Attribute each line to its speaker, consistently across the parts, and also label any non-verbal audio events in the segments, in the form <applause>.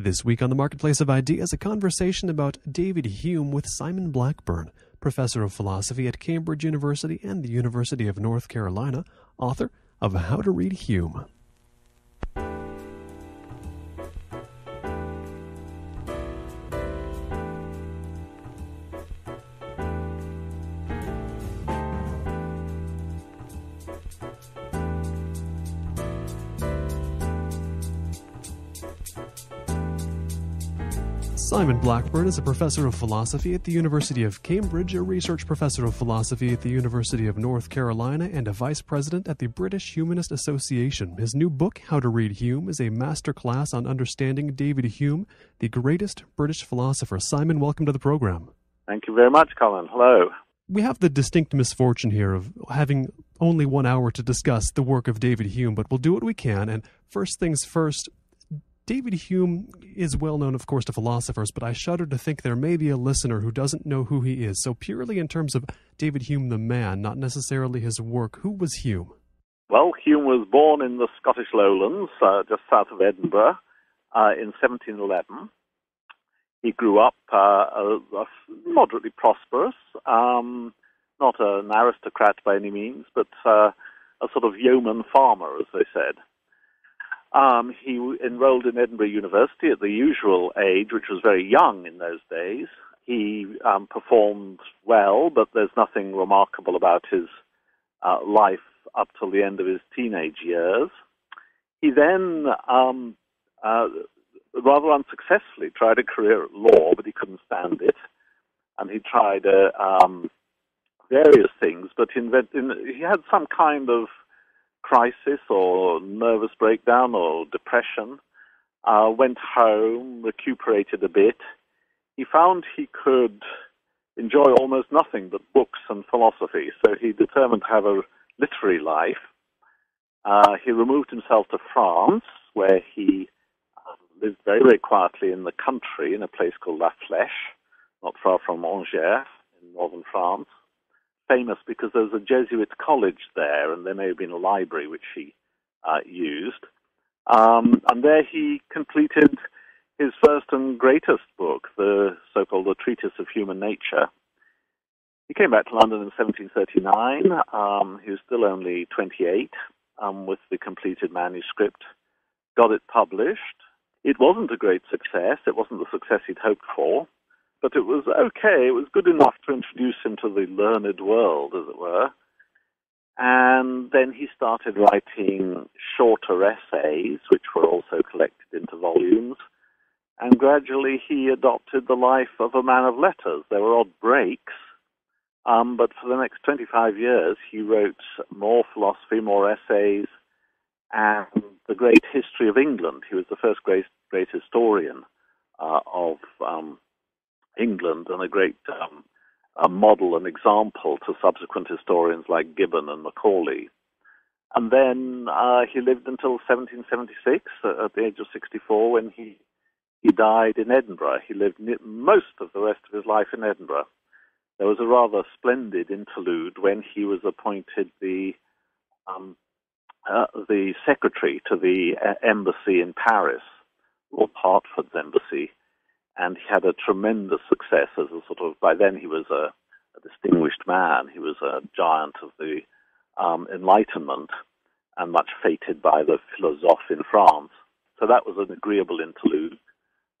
Speaker 1: This week on the Marketplace of Ideas, a conversation about David Hume with Simon Blackburn, professor of philosophy at Cambridge University and the University of North Carolina, author of How to Read Hume. Simon Blackburn is a professor of philosophy at the University of Cambridge, a research professor of philosophy at the University of North Carolina, and a vice president at the British Humanist Association. His new book, How to Read Hume, is a master class on understanding David Hume, the greatest British philosopher. Simon, welcome to the program.
Speaker 2: Thank you very much, Colin. Hello.
Speaker 1: We have the distinct misfortune here of having only one hour to discuss the work of David Hume, but we'll do what we can. And first things first, David Hume is well known, of course, to philosophers, but I shudder to think there may be a listener who doesn't know who he is. So, purely in terms of David Hume the man, not necessarily his work, who was Hume?
Speaker 2: Well, Hume was born in the Scottish lowlands, uh, just south of Edinburgh, uh, in 1711. He grew up uh, moderately prosperous, um, not an aristocrat by any means, but uh, a sort of yeoman farmer, as they said. Um, he enrolled in Edinburgh University at the usual age, which was very young in those days. He um, performed well, but there's nothing remarkable about his uh, life up till the end of his teenage years. He then, um, uh, rather unsuccessfully, tried a career at law, but he couldn't stand it. And he tried uh, um, various things, but in, in, he had some kind of crisis or nervous breakdown or depression, uh, went home, recuperated a bit. He found he could enjoy almost nothing but books and philosophy, so he determined to have a literary life. Uh, he removed himself to France, where he uh, lived very, very quietly in the country in a place called La Flèche, not far from Angers in northern France famous because there was a Jesuit college there, and there may have been a library which he uh, used. Um, and there he completed his first and greatest book, the so-called The Treatise of Human Nature. He came back to London in 1739. Um, he was still only 28 um, with the completed manuscript. Got it published. It wasn't a great success. It wasn't the success he'd hoped for but it was okay. It was good enough to introduce him to the learned world, as it were. And then he started writing shorter essays, which were also collected into volumes. And gradually he adopted the life of a man of letters. There were odd breaks, um, but for the next 25 years he wrote more philosophy, more essays, and the great history of England. He was the first great, great historian uh, of um, England and a great um, a model and example to subsequent historians like Gibbon and Macaulay. And then uh, he lived until 1776, uh, at the age of 64, when he he died in Edinburgh. He lived most of the rest of his life in Edinburgh. There was a rather splendid interlude when he was appointed the um, uh, the secretary to the uh, embassy in Paris, or Hertford's embassy, and he had a tremendous success as a sort of. By then, he was a, a distinguished man. He was a giant of the um, Enlightenment, and much feted by the philosophes in France. So that was an agreeable interlude.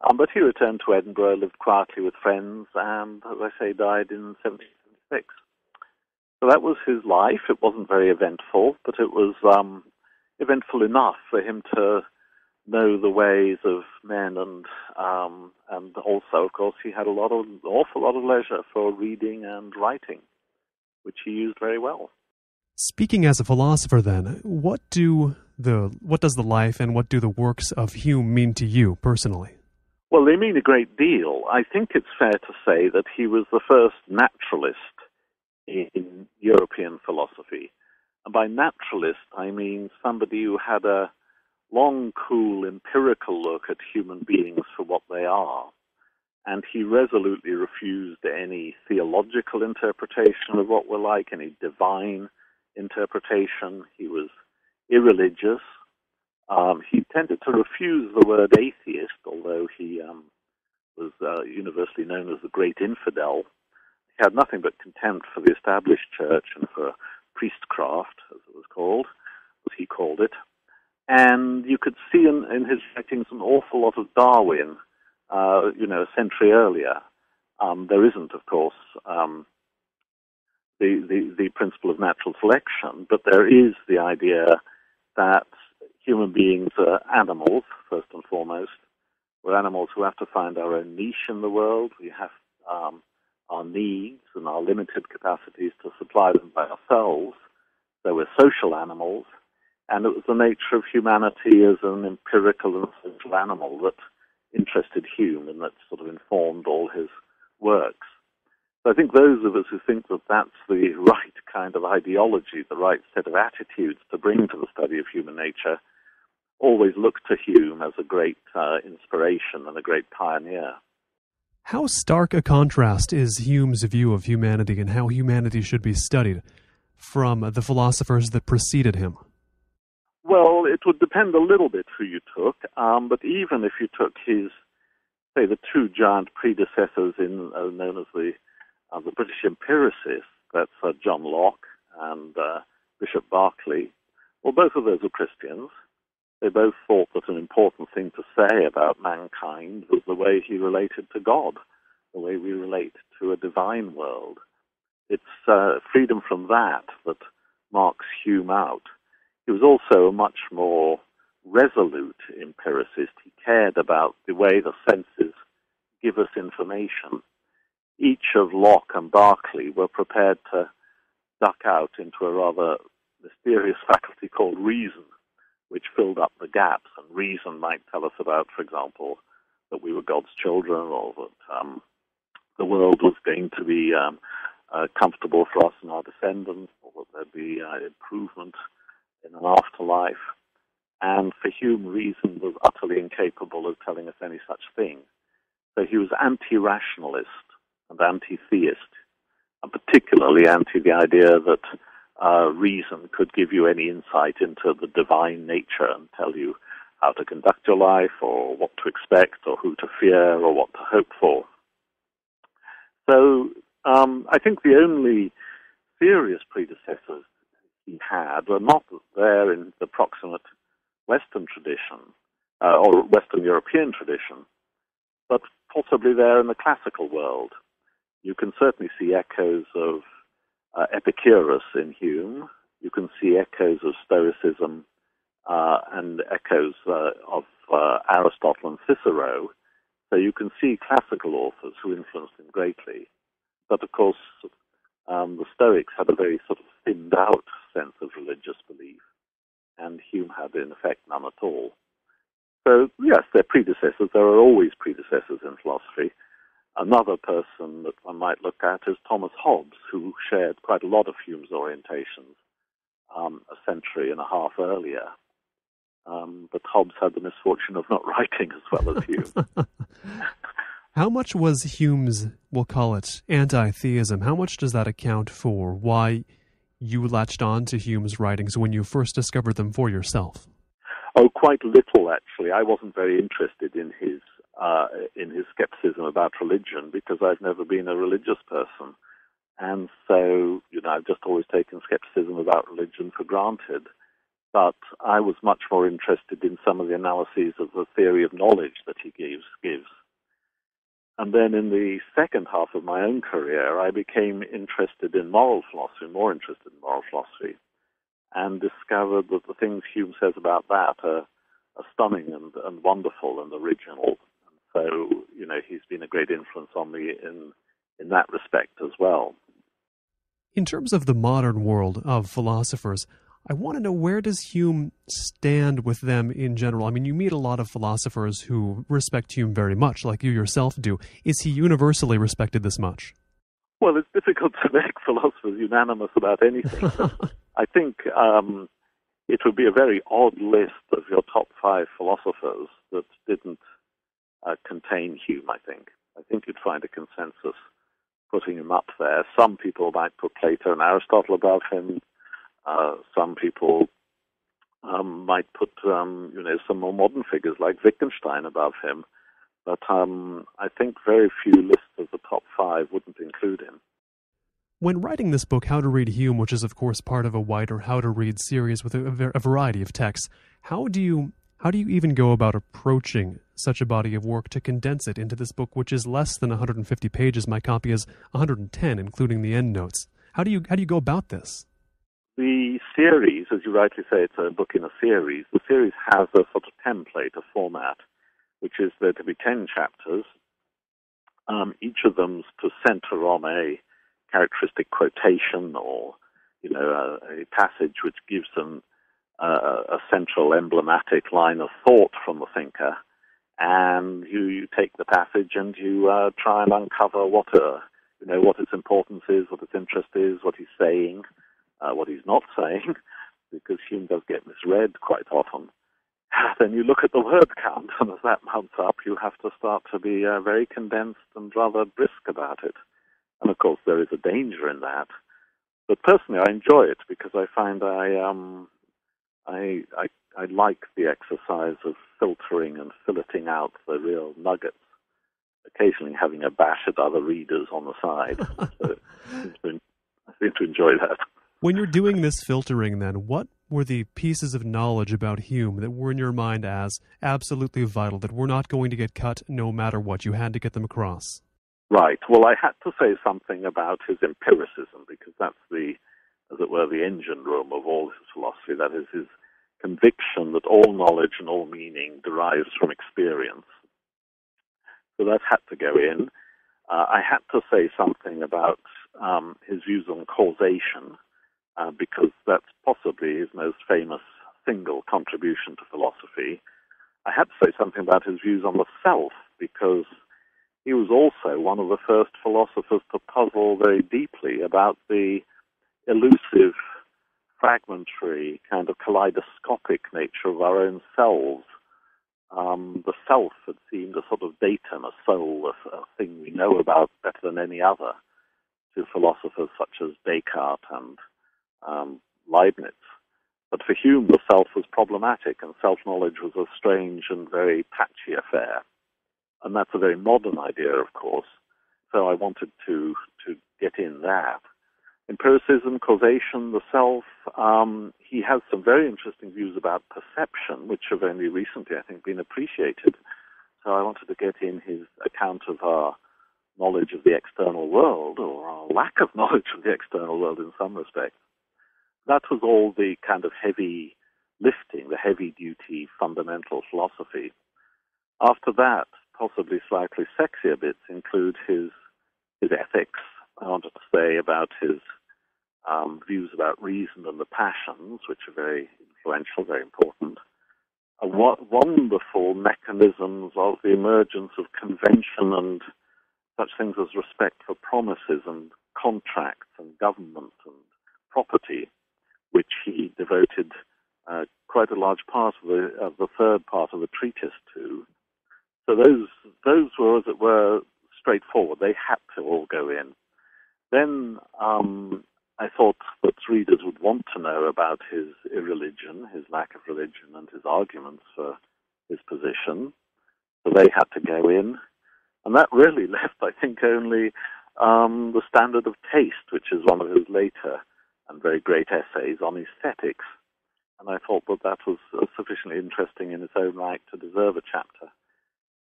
Speaker 2: Um, but he returned to Edinburgh, lived quietly with friends, and, as I say, died in 1776. So that was his life. It wasn't very eventful, but it was um, eventful enough for him to know the ways of men, and um, and also, of course, he had a lot of awful lot of leisure for reading and writing, which he used very well.
Speaker 1: Speaking as a philosopher, then, what do the what does the life and what do the works of Hume mean to you personally?
Speaker 2: Well, they mean a great deal. I think it's fair to say that he was the first naturalist in European philosophy. And by naturalist, I mean somebody who had a long, cool, empirical look at human beings for what they are. And he resolutely refused any theological interpretation of what we're like, any divine interpretation. He was irreligious. Um, he tended to refuse the word atheist, although he um, was uh, universally known as the Great Infidel. He had nothing but contempt for the established church and for priestcraft, as it was called, as he called it. And you could see in, in his writings an awful lot of Darwin, uh, you know, a century earlier. Um, there isn't, of course, um, the, the, the principle of natural selection, but there is the idea that human beings are animals, first and foremost. We're animals who have to find our own niche in the world. We have um, our needs and our limited capacities to supply them by ourselves. So we're social animals. And it was the nature of humanity as an empirical and social animal that interested Hume and that sort of informed all his works. So I think those of us who think that that's the <laughs> right kind of ideology, the right set of attitudes to bring to the study of human nature, always look to Hume as a great uh, inspiration and a great pioneer.
Speaker 1: How stark a contrast is Hume's view of humanity and how humanity should be studied from the philosophers that preceded him?
Speaker 2: It would depend a little bit who you took, um, but even if you took his, say, the two giant predecessors in uh, known as the uh, the British empiricists, that's uh, John Locke and uh, Bishop Berkeley. Well, both of those were Christians. They both thought that an important thing to say about mankind was the way he related to God, the way we relate to a divine world. It's uh, freedom from that that marks Hume out. He was also a much more resolute empiricist. He cared about the way the senses give us information each of Locke and Berkeley were prepared to duck out into a rather mysterious <laughs> faculty called reason, which filled up the gaps. And reason might tell us about, for example, that we were God's children or that um, the world was going to be um, uh, comfortable for us and our descendants, or that there'd be uh, improvement in an afterlife. And for Hume, reason was utterly incapable of telling us any such thing. So he was anti rationalist and anti-theist, and particularly anti the idea that uh, reason could give you any insight into the divine nature and tell you how to conduct your life or what to expect or who to fear or what to hope for. So um, I think the only serious predecessors he had were not there in the proximate Western tradition uh, or Western European tradition, but possibly there in the classical world you can certainly see echoes of uh, Epicurus in Hume. You can see echoes of Stoicism uh, and echoes uh, of uh, Aristotle and Cicero. So you can see classical authors who influenced him greatly. But of course, um, the Stoics had a very sort of thinned out sense of religious belief, and Hume had in effect none at all. So yes, they're predecessors. There are always predecessors in philosophy. Another person that one might look at is Thomas Hobbes, who shared quite a lot of Hume's orientations um, a century and a half earlier. Um, but Hobbes had the misfortune of not <laughs> writing as well as Hume. <laughs>
Speaker 1: how much was Hume's, we'll call it, anti theism, how much does that account for why you latched on to Hume's writings when you first discovered them for yourself?
Speaker 2: Oh, quite little, actually. I wasn't very interested in his uh, in his skepticism about religion because I've never been a religious person. And so, you know, I've just always taken skepticism about religion for granted. But I was much more interested in some of the analyses of the theory of knowledge that he gives. gives. And then in the second half of my own career, I became interested in moral philosophy, more interested in moral philosophy, and discovered that the things Hume says about that are, are stunning and, and wonderful and original so, you know, he's been a great influence on me in, in that respect as well.
Speaker 1: In terms of the modern world of philosophers, I want to know where does Hume stand with them in general? I mean, you meet a lot of philosophers who respect Hume very much, like you yourself do. Is he universally respected this much?
Speaker 2: Well, it's difficult to <laughs> make philosophers unanimous about anything. <laughs> I think um, it would be a very odd list of your top five philosophers that didn't uh, contain Hume, I think. I think you'd find a consensus putting him up there. Some people might put Plato and Aristotle above him. Uh, some people um, might put, um, you know, some more modern figures like Wittgenstein above him. but um, I think very few lists of the top five wouldn't include him.
Speaker 1: When writing this book, How to Read Hume, which is of course part of a wider How to Read series with a, a variety of texts, how do you how do you even go about approaching such a body of work to condense it into this book, which is less than 150 pages? My copy is 110, including the endnotes. How do you how do you go about this?
Speaker 2: The series, as you rightly say, it's a book in a series. The series has a sort of template, a format, which is there to be 10 chapters, um, each of them's to center on a characteristic quotation or, you know, a, a passage which gives them uh, a central emblematic line of thought from the thinker. And you, you take the passage and you uh, try and uncover what, uh, you know, what its importance is, what its interest is, what he's saying, uh, what he's not <laughs> saying, because Hume does get misread quite often. Then you look at the word count, and as that mounts up, you have to start to be uh, very condensed and rather brisk about it. And of course, there is a danger in that. But personally, I enjoy it because I find I um, I, I I like the exercise of filtering and filleting out the real nuggets. Occasionally, having a bash at other readers on the side. <laughs> so I seem to enjoy that.
Speaker 1: When you're doing this filtering, then what were the pieces of knowledge about Hume that were in your mind as absolutely vital, that were not going to get cut no matter what? You had to get them across.
Speaker 2: Right. Well, I had to say something about his empiricism because that's the, as it were, the engine room of all his philosophy. That is his conviction that all knowledge and all meaning derives from experience. So that had to go in. Uh, I had to say something about um, his views on causation uh, because that's possibly his most famous single contribution to philosophy. I had to say something about his views on the self because he was also one of the first philosophers to puzzle very deeply about the elusive, fragmentary, kind of kaleidoscopic nature of our own selves. Um, the self had seemed a sort of datum, a soul, a, a thing we know about better than any other to philosophers such as Descartes and um, Leibniz. But for Hume, the self was problematic, and self knowledge was a strange and very patchy affair. And that's a very modern idea, of course. So I wanted to, to get in that. Empiricism, causation, the self. Um, he has some very interesting views about perception, which have only recently, I think, been appreciated. So I wanted to get in his account of our knowledge of the external world, or our lack of <laughs> knowledge of the external world in some respects that was all the kind of heavy lifting, the heavy duty fundamental philosophy. After that, possibly slightly sexier bits include his his ethics. I wanted to say about his um, views about reason and the passions, which are very influential, very important. Uh, wonderful mechanisms of the emergence of convention and such things as respect for promises and contracts and government and property, which he devoted uh, quite a large part of the, of the third part of the treatise to. So those those were, as it were, straightforward. They had to all go in. Then um, I thought that readers would want to know about his irreligion, his lack of religion, and his arguments for his position. So they had to go in. And that really <laughs> left, I think, only um, the standard of taste, which is one of his later and very great essays on aesthetics. And I thought that that was sufficiently interesting in its own right to deserve a chapter.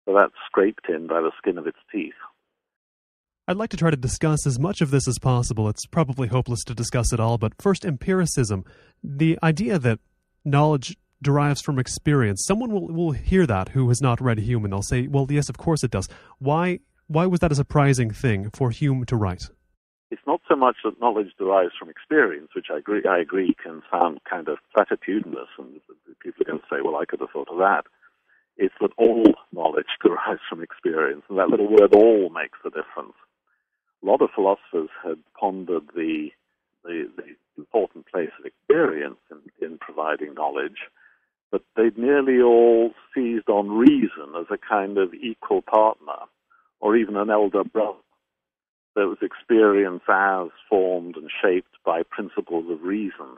Speaker 2: So that's scraped in by the skin of its teeth.
Speaker 1: I'd like to try to discuss as much of this as possible. It's probably hopeless to discuss it all, but first, empiricism. The idea that knowledge derives from experience. Someone will, will hear that who has not read Hume, and they'll say, well, yes, of course it does. Why, why was that a surprising thing for Hume to write?
Speaker 2: It's not so much that knowledge derives from experience, which I agree, I agree can sound kind of platitudinous, and people to say, well, I could have thought of that. It's that all knowledge <laughs> derives from experience, and that little word all makes a difference. A lot of philosophers had pondered the, the, the important place of experience in, in providing knowledge, but they'd nearly all seized on reason as a kind of equal partner, or even an elder brother was experience as formed and shaped by principles of reason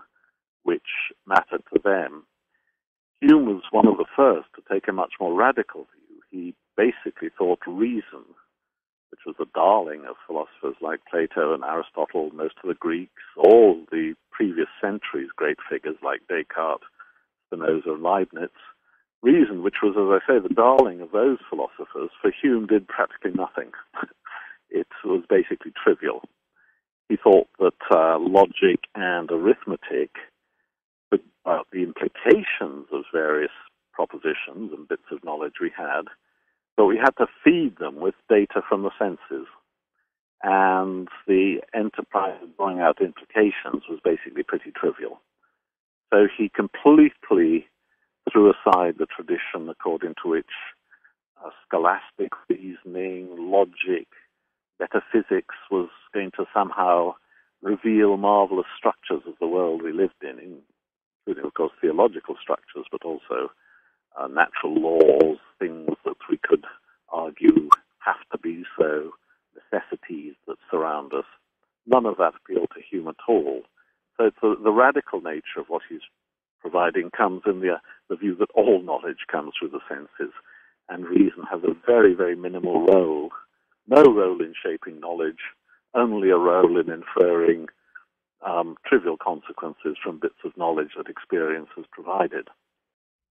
Speaker 2: which mattered to them. Hume was one of the first to take a much more radical view. he basically thought reason, which was the darling of philosophers like Plato and Aristotle, most of the Greeks, all the previous centuries' great figures like Descartes, Spinoza, and Leibniz, reason, which was, as I say, the darling of those philosophers, for Hume did practically nothing. <laughs> it was basically trivial. He thought that uh, logic and arithmetic, about the implications of various propositions and bits of knowledge we had, but we had to feed them with data from the senses. And the enterprise of drawing out implications was basically pretty trivial. So he completely threw aside the tradition according to which uh, scholastic reasoning, logic, metaphysics was going to somehow reveal marvelous structures of the world we lived in, including, of course, theological structures, but also uh, natural laws, things that we could argue have to be so, necessities that surround us. None of that appealed to Hume at all. So a, the radical nature of what he's providing comes in the, the view that all knowledge comes through the senses, and reason has a very, very minimal role. No role in shaping knowledge, only a role in inferring um, trivial consequences from bits of knowledge that experience has provided.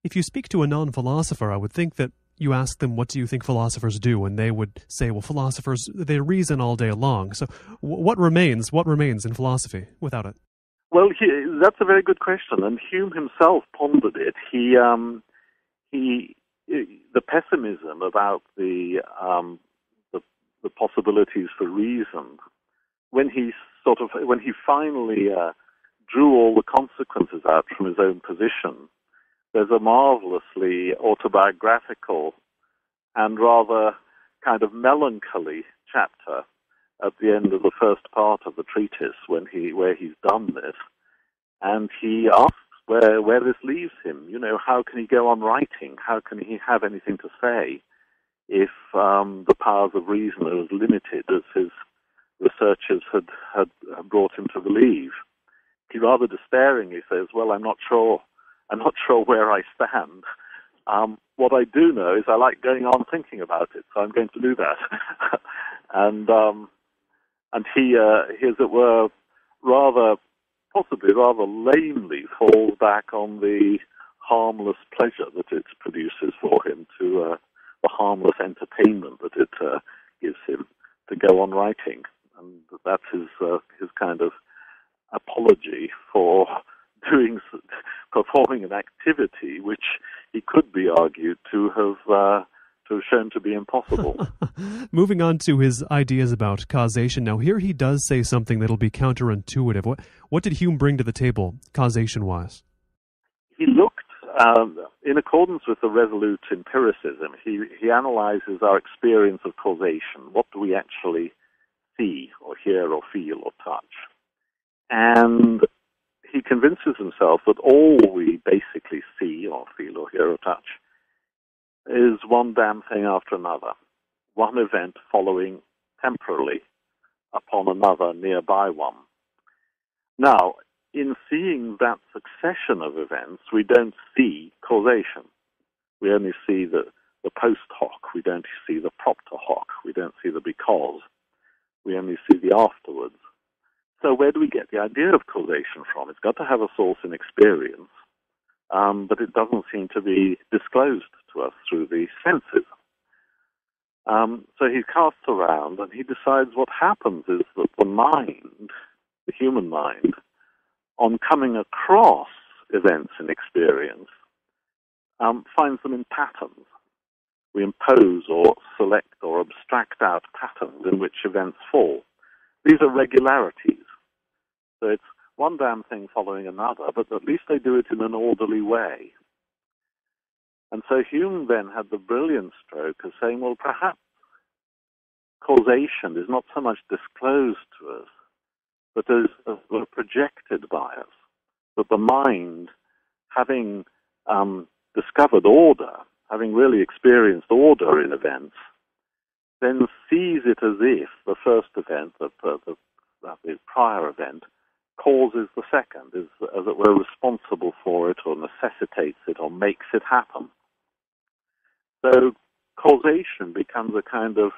Speaker 1: If you speak to a non philosopher, I would think that you ask them, What do you think philosophers do? And they would say, Well, philosophers, they reason all day long. So, what remains? What remains in philosophy without it?
Speaker 2: Well, he, that's a very good question, and Hume himself pondered it. He, um, he, the pessimism about the, um, the, possibilities for reason, when he sort of, when he finally uh, drew all the consequences out from his own position, there's a marvelously autobiographical and rather kind of melancholy chapter at the end of the first part of the treatise when he where he's done this, and he asks where where this leaves him. You know, how can he go on writing? How can he have anything to say if um, the powers of reason are as limited as his researchers had, had brought him to believe? He rather despairingly says, "Well, I'm not sure I'm not sure where I stand. Um, what I do know is I like going on thinking about it, so I'm going to do that. <laughs> and um, and he, uh, he, as it were, rather possibly rather lamely falls back on the harmless pleasure that it produces for him to uh, the harmless entertainment that it uh, gives him to go on writing, and that's his uh, his kind of apology for <laughs> doing performing an activity which he could be argued to have uh, to have shown to be impossible. <laughs>
Speaker 1: Moving on to his ideas about causation. Now, here he does say something that'll be counterintuitive. What what did Hume bring to the table, causation wise?
Speaker 2: Um, in accordance with the resolute empiricism, he, he analyzes our experience of causation. What do we actually see, or hear, or feel, or touch? And he convinces himself that all we basically see or feel or hear or touch is one damn thing after another, one event following temporally upon another nearby one. Now, in seeing that succession of events, we don't see causation. We only see the, the post hoc, we don't see the propter hoc, we don't see the because, we only see the afterwards. So where do we get the idea of causation from? It's got to have a source in experience, um, but it doesn't seem to be disclosed to us through the senses. Um, so he casts around and he decides what happens is that the mind, the human mind, on coming across events and experience, um, finds them in patterns. We impose or select or abstract out patterns in which events fall. These are regularities. So it's one damn thing following another, but at least they do it in an orderly way. And so Hume then had the brilliant stroke of saying, well, perhaps causation is not so much disclosed to us, but as, as projected by us. That the mind, having um, discovered order, having really experienced order in events, then sees it as if the first event, the, the, the, the prior event, causes the second, is, as it were, responsible for it or necessitates it or makes it happen. So causation becomes a kind of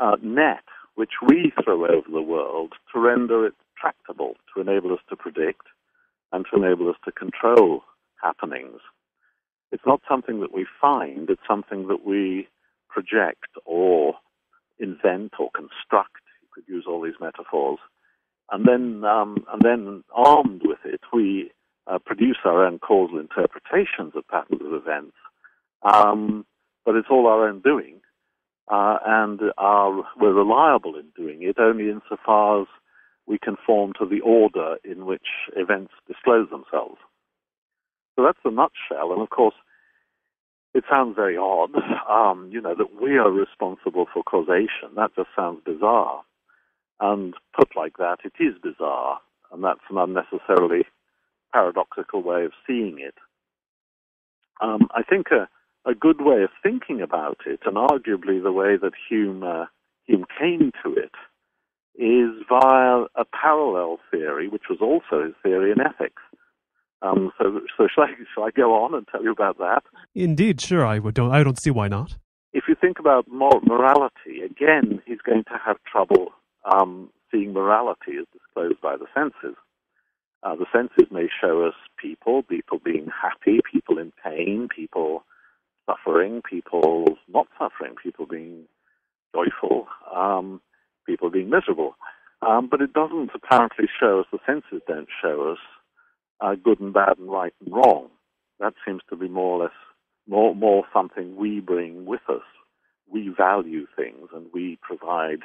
Speaker 2: uh, net which we throw over the world to render it tractable, to enable us to predict and to enable us to control happenings. It's not something that we find, it's something that we project or invent or construct. You could use all these metaphors. And then, um, and then armed with it, we uh, produce our own causal interpretations of patterns of events. Um, but it's all our own doing, uh, and are, we're reliable in doing it only insofar as we conform to the order in which events disclose themselves. So that's the nutshell, and of course, it sounds very odd, um, you know, that we are responsible for causation. That just sounds bizarre. And put like that, it is bizarre, and that's an unnecessarily paradoxical way of seeing it. Um, I think a, a, good way of thinking about it, and arguably the way that Hume, uh, Hume came to it, is via a parallel theory, which was also his theory in ethics. Um, so, so shall I, shall I go on and tell you about that?
Speaker 1: Indeed, sure. I don't. I don't see why not.
Speaker 2: If you think about morality, again, he's going to have trouble um, seeing morality as disclosed by the senses. Uh, the senses may show us people, people being happy, people in pain, people suffering, people not suffering, people being joyful, um, people being miserable. Um, but it doesn't apparently show us, the senses don't show us uh, good and bad and right and wrong. That seems to be more or less more, more something we bring with us. We value things and we provide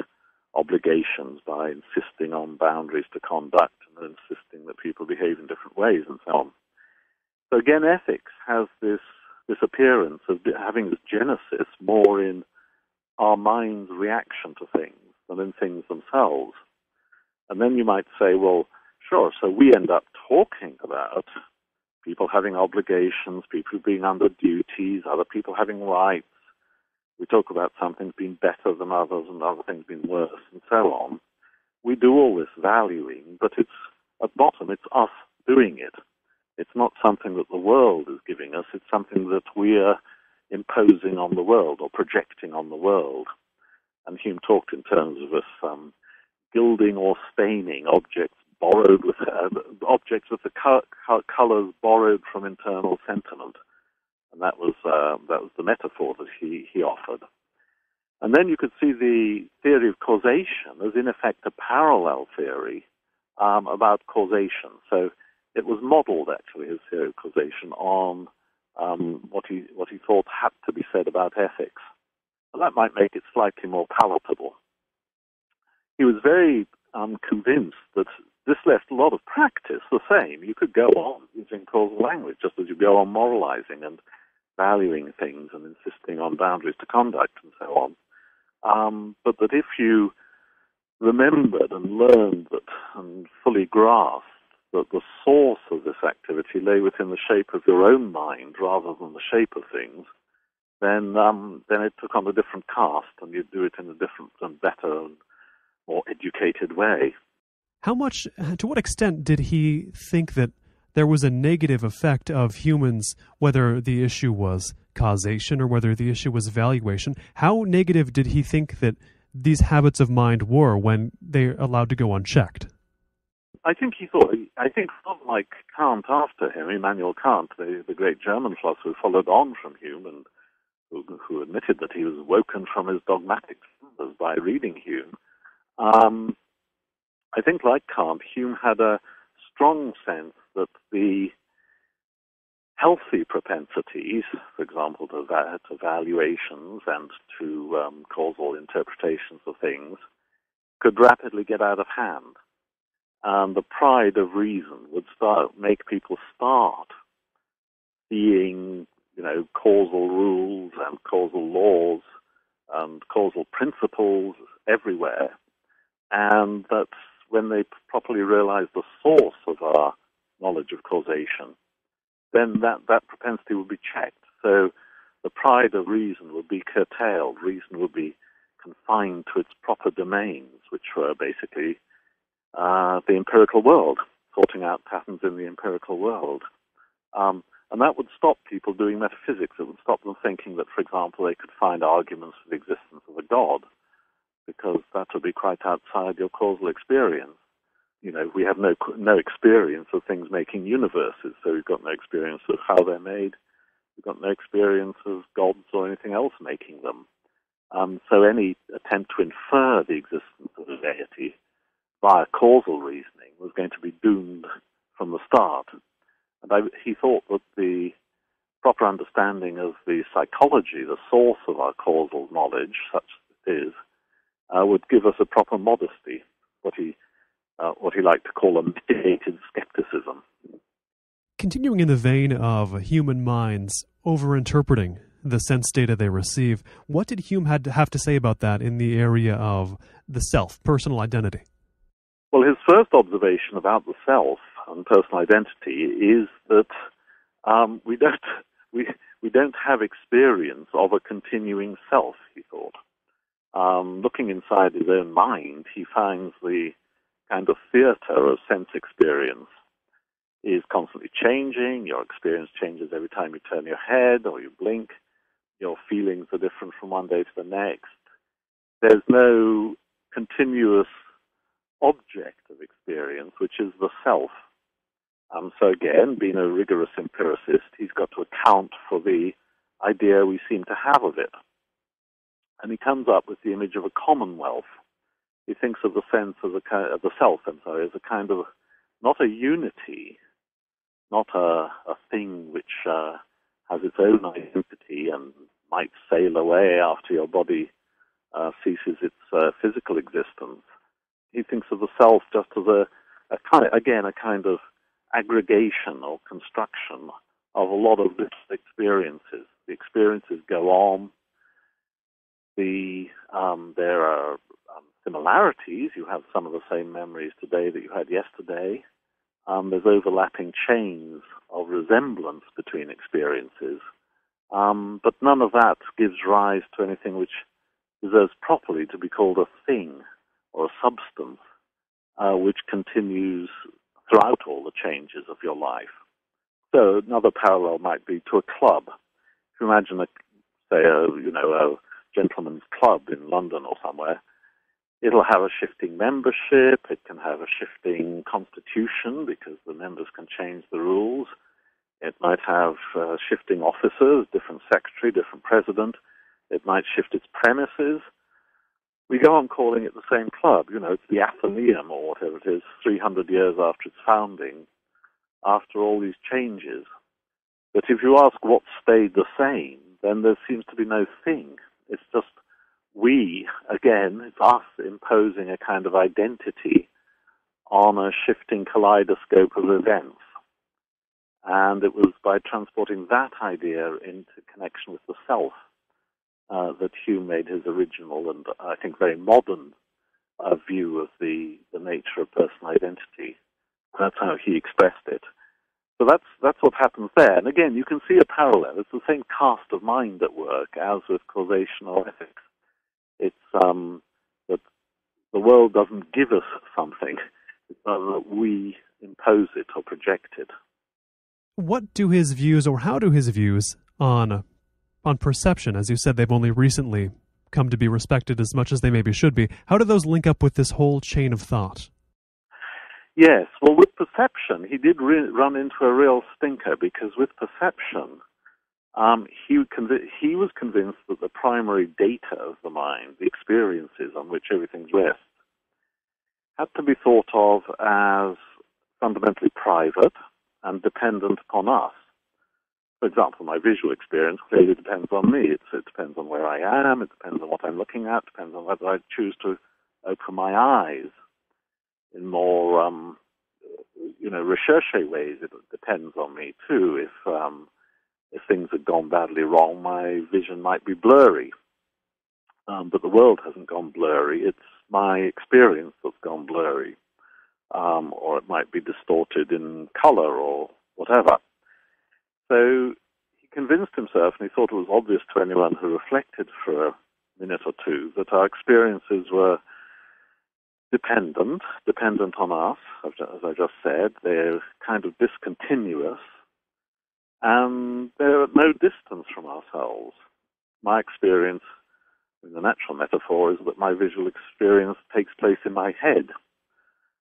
Speaker 2: obligations by insisting on boundaries to conduct and insisting that people behave in different ways and so on. So again, ethics has this this appearance of having this genesis more in our mind's reaction to things than in things themselves. And then you might say, well, sure, so we end up talking about people having obligations, people being under duties, other people having rights, we talk about some things being better than others and other things being worse and so on. We do all this valuing, but it's at bottom it's us doing it. It's not something that the world is giving us, it's something that we are imposing on the world or projecting on the world. And Hume talked in terms of us um, gilding or staining objects borrowed with uh, objects with the co- co- colors borrowed from internal sentiment and that was uh, that was the metaphor that he he offered. And then you could see the theory of causation as in effect a parallel theory um, about causation. So it was modelled actually his theory of causation on um, what he what he thought had to be said about ethics. And that might make it slightly more palatable. He was very um, convinced that this left a lot of practice the same. You could go on using causal language just as you go on moralizing and valuing things and insisting on boundaries to conduct and so on. Um, but that if you remembered and learned that and fully grasped that the source of this activity lay within the shape of your own mind rather than the shape of things, then um, then it took on a different cast, and you'd do it in a different and better and more educated way.
Speaker 1: How much, to what extent, did he think that there was a negative effect of humans, whether the issue was causation or whether the issue was valuation. How negative did he think that these habits of mind were when they're allowed to go unchecked?
Speaker 2: I think he thought, I think like Kant after him, Immanuel Kant, the, the great German philosopher who followed on from Hume and who, who admitted that he was woken from his dogmatic slumbers by reading Hume. Um, I think like Kant, Hume had a strong sense that the healthy propensities, for example, to, va- to valuations and to um, causal interpretations of things, could rapidly get out of hand. And the pride of reason would start make people start seeing, you know, causal rules and causal laws and causal principles everywhere, and that when they properly realize the source of our knowledge of causation, then that, that propensity would be checked. So the pride of reason would be curtailed. Reason would be confined to its proper domains, which were basically uh, the empirical world, sorting out patterns in the empirical world. Um, And that would stop people doing metaphysics. It would stop them thinking that, for example, they could find arguments for the existence of a God, because that would be quite outside your causal experience. You know, we have no no experience of things making universes, so we've got no experience of how they're made. We've got no experience of gods or anything else making them. Um, so any attempt to infer the existence of a deity via causal reasoning was going to be doomed from the start. And I, he thought that the proper understanding of the psychology, the source of our causal knowledge, such as it is, uh, would give us a proper modesty, what he, uh, what he liked to call a mitigated skepticism.
Speaker 1: Continuing in the vein of human minds overinterpreting the sense data they receive, what did Hume had to have to say about that in the area of the self, personal identity?
Speaker 2: Well, his first observation about the self and personal identity is that um, we don't <laughs> we we don't have experience of a continuing self. He thought. Um, looking inside his own mind, he finds the kind of theater of sense experience is constantly changing. Your experience changes every time you turn your head or you blink. Your feelings are different from one day to the next. There's no continuous object of experience, which is the self. Um, so again, being a rigorous empiricist, he's got to account for the idea we seem to have of it. And he comes up with the image of a commonwealth. He thinks of the sense of the, of the self, I'm sorry, as a kind of not a unity, not a, a thing which uh, has its own identity and might sail away after your body uh, ceases its uh, physical existence. He thinks of the self just as a, a kind, of, again, a kind of aggregation or construction of a lot of different experiences. The experiences go on. The um, there are um, similarities. You have some of the same memories today that you had yesterday. Um, there's overlapping chains of resemblance between experiences, um, but none of that gives rise to anything which deserves properly to be called a thing or substance, uh, which continues throughout all the changes of your life. So another parallel might be to a club. If you imagine, a, say, a you know a gentleman's club in London or somewhere, it'll have a shifting membership. It can have a shifting constitution because the members can change the rules. It might have uh, shifting officers, different secretary, different president. It might shift its premises we go on calling it the same club. You know, it's the Athenaeum or whatever it is, 300 years after its founding, after all these changes. But if you ask what stayed the same, then there seems to be no thing. It's just we, again, it's us imposing a kind of identity on a shifting kaleidoscope of events. And it was by transporting that idea into connection with the self uh, that Hume made his original and I think very modern uh, view of the, the nature of personal identity. That's how he expressed it. So that's that's what happens there. And again, you can see a parallel. It's the same cast of mind at work as with causational ethics. It's um, that the world doesn't give us something; it's that we impose it or project it.
Speaker 1: What do his views, or how do his views on on perception, as you said, they've only recently come to be respected as much as they maybe should be. How do those link up with this whole chain of thought?
Speaker 2: Yes, well, with perception, he did re- run into a real stinker because with perception, um, he, conv- he was convinced that the primary data of the mind, the experiences on which everything rests, had to be thought of as fundamentally private and dependent upon us. For example, my visual experience clearly depends on me. It's, it depends on where I am. It depends on what I'm looking at. It depends on whether I choose to open my eyes in more, um, you know, recherche ways. It depends on me too. If um, if things had gone badly wrong, my vision might be blurry. Um, but the world hasn't gone blurry. It's my experience that's gone blurry, um, or it might be distorted in color or whatever. So he convinced himself, and he thought it was obvious to anyone who reflected for a minute or two, that our experiences were dependent, dependent on us, as I just said. They're kind of discontinuous. and they're at no distance from ourselves. My experience in the natural metaphor is that my visual experience takes place in my head.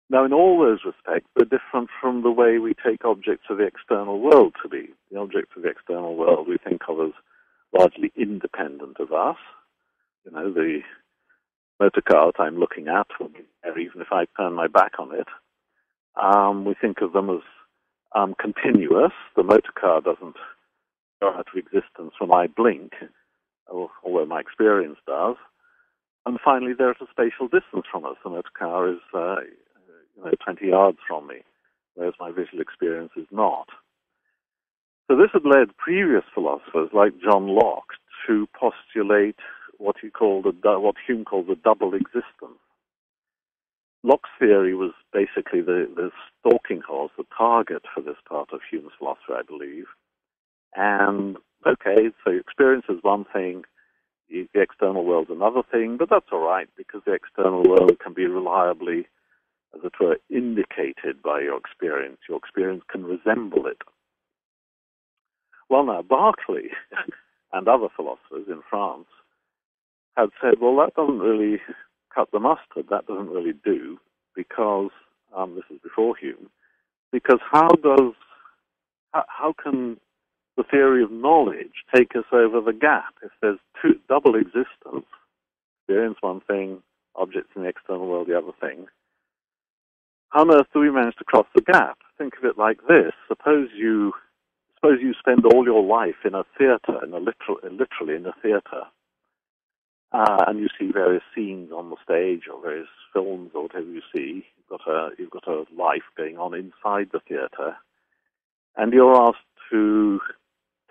Speaker 2: Now, in all those respects, they're different from the way we take objects of the external world to be. The objects of the external world we think of as largely independent of us. You know, the motor car that I'm looking at, or even if I turn my back on it, um, we think of them as um, continuous. The motor car doesn't go out of existence when I blink, although my experience does. And finally, they're at a spatial distance from us. The motor car is uh, you know, 20 yards from me, whereas my visual experience is not. So this had led previous philosophers like John Locke to postulate what he called a, what Hume called the double existence. Locke's theory was basically the, the stalking horse, the target for this part of Hume's philosophy, I believe. And okay, so experience is one thing, the external world's another thing, but that's all right because the external world can be reliably, as it were, indicated by your experience. Your experience can resemble it. Well, now, Berkeley <laughs> and other philosophers in France had said, well, that doesn't really cut the mustard. That doesn't really do because um, this is before Hume. Because how does how, how can the theory of knowledge take us over the gap if there's two double existence, experience one thing, objects in the external world the other thing? How on earth do we manage to cross the gap? Think of it like this: suppose you suppose you spend all your life in a theater, in a literal, literally in a theater, uh, and you see various scenes on the stage or various films or whatever you see. You've got a you've got a life going on inside the theatre, and you're asked to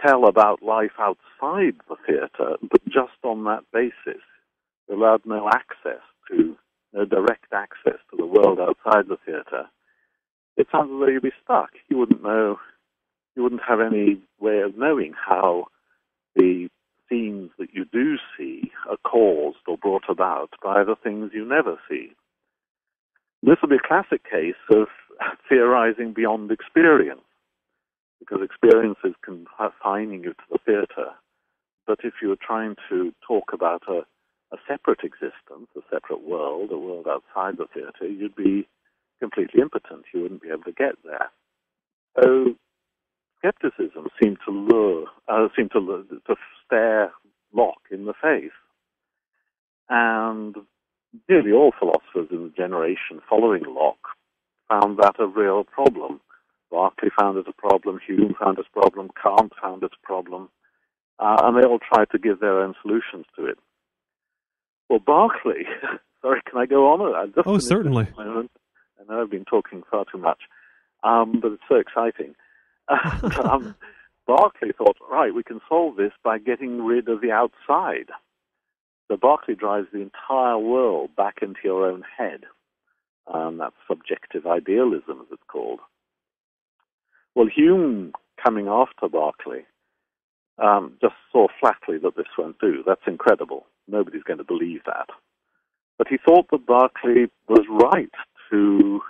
Speaker 2: tell about life outside the theatre, but just on that basis. You're allowed no access to no direct access to the world outside the theatre. It sounds as though you'd be stuck. You wouldn't know. You wouldn't have any way of knowing how the scenes that you do see are caused or brought about by the things you never see. This would be a classic case of <laughs> theorizing beyond experience, because experience is confining you to the theater. But if you were trying to talk about a, a separate existence, a separate world, a world outside the theater, you'd be completely impotent. You wouldn't be able to get there. So skepticism seemed to lure, uh, seemed to, lure, to stare Locke in the face. And nearly all philosophers in the generation following Locke found that a real problem. Berkeley found it a problem, Hume found it a problem, Kant found it a problem, uh, and they all tried to give their own solutions to it. Well, Berkeley, <laughs> sorry, can I go on?
Speaker 1: oh, certainly.
Speaker 2: I know I've been talking far too much, um, but it's so exciting. <laughs> <laughs> um, Berkeley thought, right, we can solve this by getting rid of the outside. So Berkeley drives the entire world back into your own head. Um, that's subjective idealism, as it's called. Well, Hume, coming after Berkeley, um, just saw flatly that this won't do. That's incredible. Nobody's going to believe that. But he thought that Berkeley was right to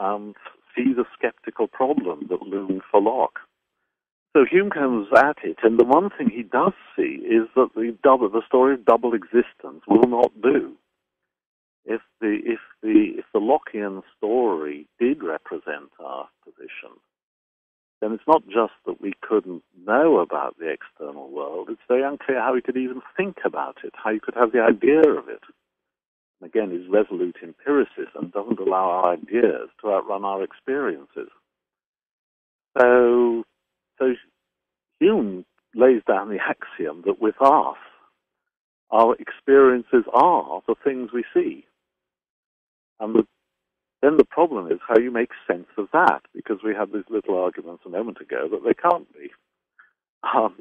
Speaker 2: um, see the skeptical problem that loomed for Locke. So Hume comes at it, and the one thing he does see is that the double, the story of double existence will not do. If the if the if the Lockean story did represent our position, then it's not just that we couldn't know about the external world; it's very unclear how we could even think about it, how you could have the idea of it. And again, his resolute empiricism doesn't allow our ideas to outrun our experiences. So so Hume lays down the axiom that with us, our experiences are the things we see. And the, then the problem is how you make sense of that, because we had these little arguments a moment ago that they can't be. Um,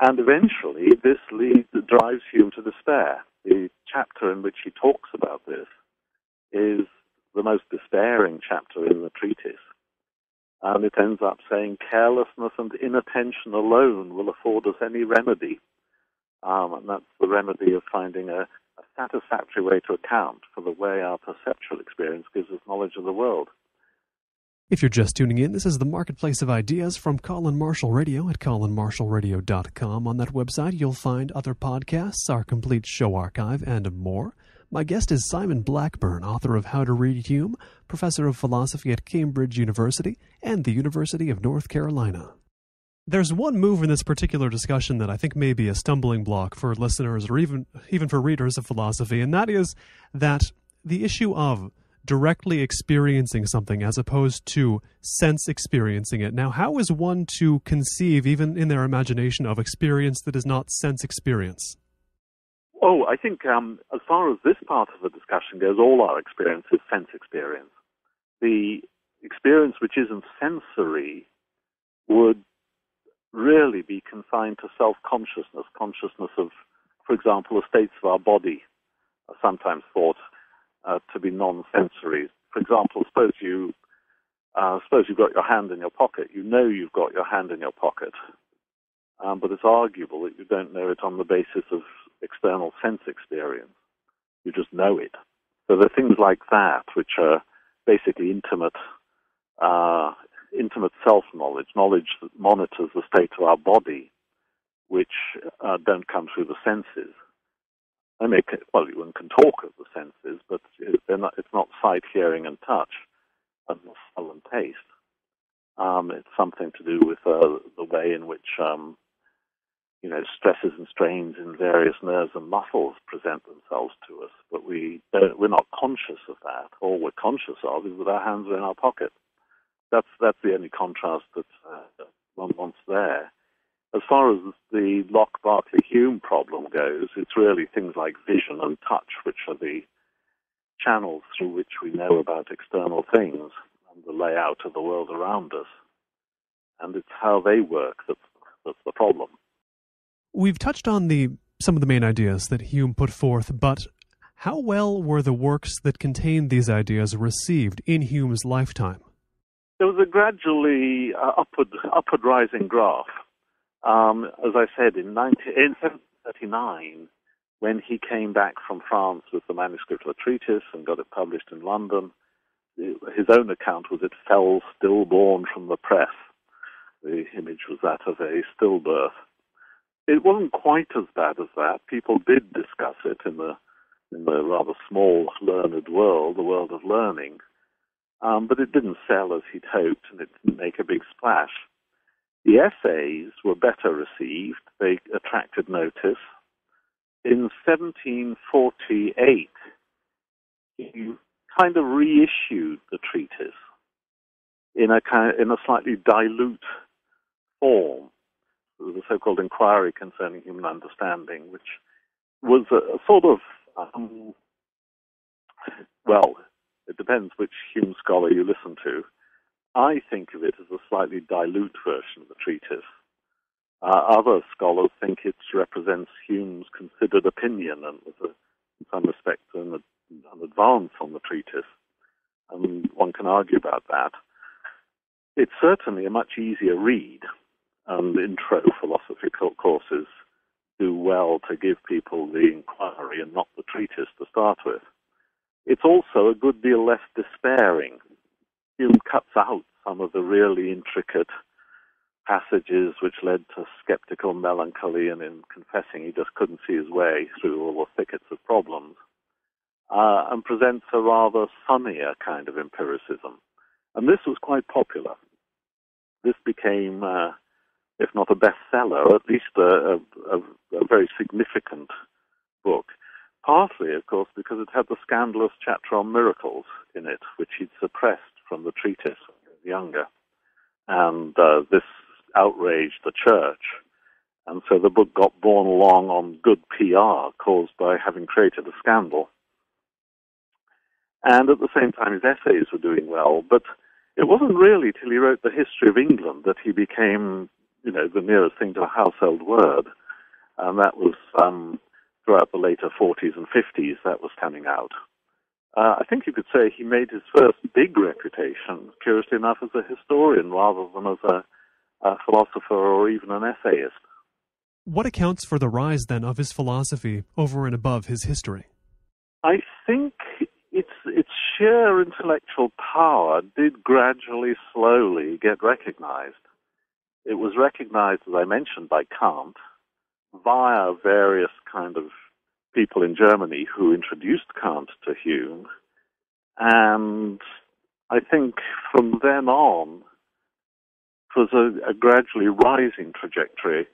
Speaker 2: and eventually, this leads, drives Hume to despair. The chapter in which he talks about this is the most despairing chapter in the treatise. And it ends up saying carelessness and inattention alone will afford us any remedy. Um, and that's the remedy of finding a, a satisfactory way to account for the way our perceptual experience gives us knowledge of the world.
Speaker 1: If you're just tuning in, this is the Marketplace of Ideas from Colin Marshall Radio at colinmarshallradio.com. On that website, you'll find other podcasts, our complete show archive, and more. My guest is Simon Blackburn, author of How to Read Hume, professor of philosophy at Cambridge University and the University of North Carolina. There's one move in this particular discussion that I think may be a stumbling block for listeners or even even for readers of philosophy, and that is that the issue of directly experiencing something as opposed to sense experiencing it. Now, how is one to conceive, even in their imagination, of experience that is not sense experience?
Speaker 2: Oh, I think um, as far as this part of the discussion goes, all our experience is sense experience. The experience which isn't sensory would really be confined to self consciousness, consciousness of, for example, the states of our body are sometimes thought uh, to be non-sensory. For example, suppose you uh, suppose you've got your hand in your pocket. You know you've got your hand in your pocket, um, but it's arguable that you don't know it on the basis of external sense experience. You just know it. So there are things like that which are basically intimate, uh, intimate self-knowledge, knowledge that monitors the state of our body, which uh, don't come through the senses. Make it, well, one can talk of the senses, but not, it's not sight, hearing, and touch, and smell and taste. Um, it's something to do with uh, the way in which, um, you know, stresses and strains in various nerves and muscles present themselves to us, but we we're not conscious of that. All we're conscious of is that our hands are in our pocket. That's that's the only contrast that uh, one wants there. As far as the Locke Berkeley Hume problem goes, it's really things like vision and touch, which are the channels through which we know about external things and the layout of the world around us. And it's how they work that's, that's the problem.
Speaker 1: We've touched on the some of the main ideas that Hume put forth, but how well were the works that contained these ideas received in Hume's lifetime?
Speaker 2: There was a gradually uh, upward upward rising graph. Um, as I said, in, 19, in 1739, when he came back from France with the manuscript of a treatise and got it published in London, his own account was it fell stillborn from the press. The image was that of a stillbirth. It wasn't quite as bad as that. People did discuss it in the in the rather small learned world, the world of learning, um, but it didn't sell as he'd hoped, and it didn't make a big splash. The essays were better received, they attracted notice. In 1748, he kind of reissued the treatise in a, kind of, in a slightly dilute form, the so-called Inquiry Concerning Human Understanding, which was a, a sort of, um, well, it depends which Hume scholar you listen to. I think of it as a slightly dilute version of the treatise. Uh, other scholars think it represents Hume's considered opinion and was a, in some respects an, an advance on the treatise. And one can argue about that. It's certainly a much easier read, and intro philosophical courses do well to give people the inquiry and not the treatise to start with. It's also a good deal less despairing Hume cuts out some of the really intricate passages which led to skeptical melancholy and in confessing he just couldn't see his way through all the thickets of problems, uh, and presents a rather sunnier kind of empiricism. And this was quite popular. This became, uh, if not a bestseller, at least a, a, a very significant book. Partly, of course, because it had the scandalous chapter on miracles in it, which he'd suppressed from the treatise when he was younger. And uh, this outraged the church. And so the book got borne along on good PR caused by having created a scandal. And at the same time, his essays were doing well. But it wasn't really till he wrote The History of England that he became, you know, the nearest thing to a household word. And that was um, throughout the later 40s and 50s that was coming out. Uh, I think you could say he made his first big reputation, curiously enough, as a historian rather than as a, a philosopher or even an essayist.
Speaker 1: What accounts for the rise then of his philosophy over and above his history?
Speaker 2: I think it's it's sheer intellectual power did gradually, slowly get recognized. It was recognized, as I mentioned, by Kant via various kind of people in Germany who introduced Kant to Hume. And I think from then on, it was a, a gradually rising trajectory.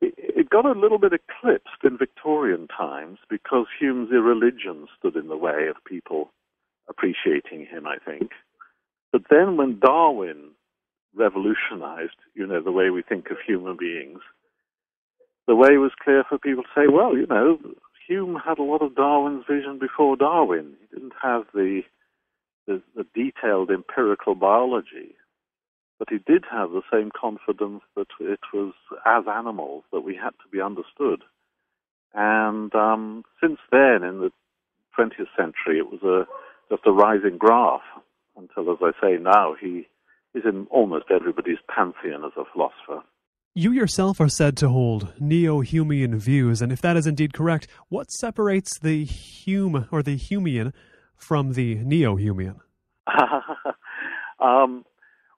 Speaker 2: It, it got a little bit eclipsed in Victorian times because Hume's irreligion stood in the way of people appreciating him, I think. But then when Darwin revolutionized, you know, the way we think of human beings, the way was clear for people to say, well, you know, Hume had a lot of Darwin's vision before Darwin. He didn't have the, the, the detailed empirical biology, but he did have the same confidence that it was as animals that we had to be understood. And um, since then, in the 20th century, it was a just a rising graph until, as I say now, he is in almost everybody's pantheon as a philosopher.
Speaker 1: You yourself are said to hold neo Humean views, and if that is indeed correct, what separates the Hume or the Humean from the neo Humean? <laughs>
Speaker 2: um,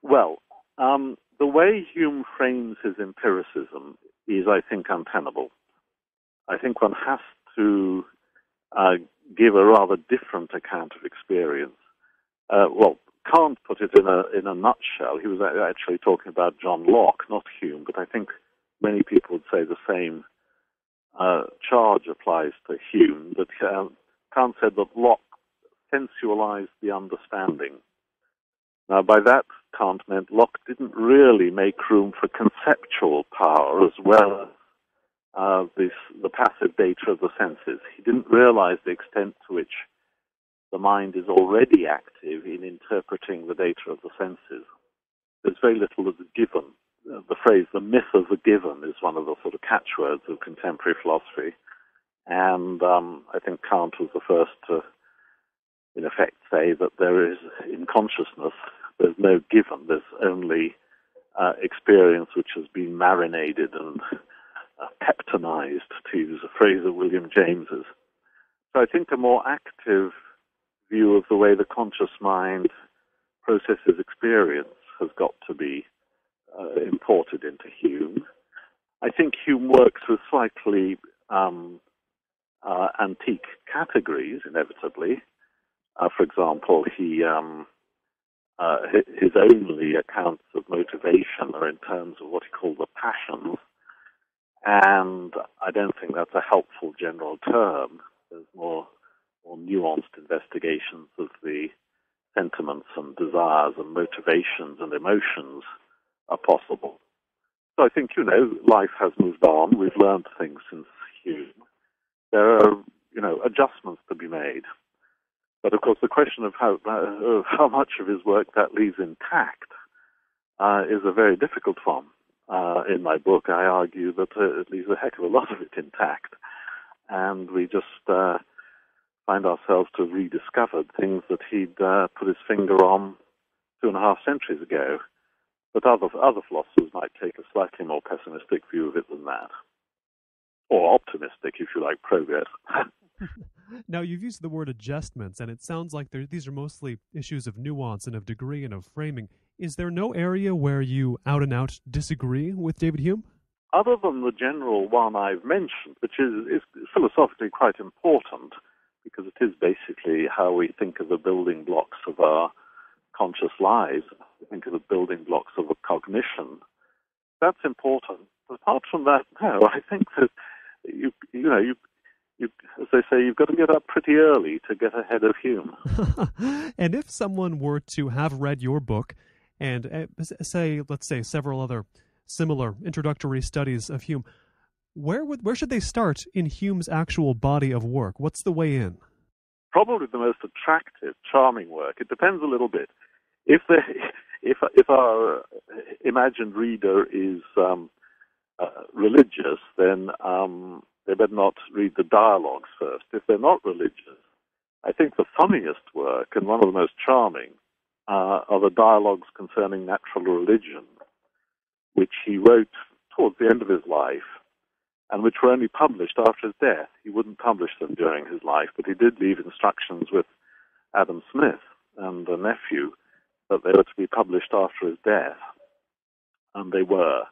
Speaker 2: well, um, the way Hume frames his empiricism is, I think, untenable. I think one has to uh, give a rather different account of experience. Uh, well, Kant put it in a in a nutshell. He was actually talking about John Locke, not Hume, but I think many people would say the same uh, charge applies to Hume. That uh, Kant said that Locke sensualized the understanding. Now, by that, Kant meant Locke didn't really make room for conceptual power as well as uh, this, the passive data of the senses. He didn't realize the extent to which the mind is already active in interpreting the data of the senses. There's very little of the given. The phrase the myth of the given is one of the sort of catchwords of contemporary philosophy. And um, I think Kant was the first to, in effect, say that there is, in consciousness, there's no given, there's only uh, experience which has been marinated and uh, peptonized, to use a phrase of William James's. So I think a more active view of the way the conscious mind processes experience has got to be uh, imported into Hume. I think Hume works with slightly um, uh, antique categories, inevitably. Uh, for example, he um, uh, his only accounts of motivation are in terms of what he called the passions, and I don't think that's a helpful general term. There's more more nuanced investigations of the sentiments and desires and motivations and emotions are possible. So I think, you know, life has moved on. We've learned things since Hume. There are, you know, adjustments to be made. But of course, the question of how, uh, how much of his work that leaves intact uh, is a very difficult one. Uh, in my book, I argue that uh, it leaves a heck of a lot of it intact. And we just uh, find ourselves to have rediscovered things that he'd uh, put his finger on two and a half centuries ago. But other, other philosophers might take a slightly more pessimistic view of it than that. Or optimistic, if you like, progress. <laughs>
Speaker 1: now, you've used the word adjustments, and it sounds like these are mostly issues of nuance and of degree and of framing. Is there no area where you out and out disagree with David Hume?
Speaker 2: Other than the general one I've mentioned, which is, is philosophically quite important, because it is basically how we think of the building blocks of our conscious lives. We think of the building blocks of a cognition. That's important. Apart from that, no, I think that you you know you you, as they say, you've got to get up pretty early to get ahead of Hume. <laughs>
Speaker 1: and if someone were to have read your book and uh, say, let's say, several other similar introductory studies of Hume, where would where should they start in Hume's actual body of work? What's the way in?
Speaker 2: Probably the most attractive, charming work. It depends a little bit. If they, <laughs> if if our imagined reader is um, uh, religious, then um, they better not read the dialogues first. If they're not religious, I think the funniest work and one of the most charming uh, are the dialogues concerning natural religion, which he wrote towards the end of his life and which were only published after his death. He wouldn't publish them during his life, but he did leave instructions with Adam Smith and a nephew that they were to be published after his death. And they were.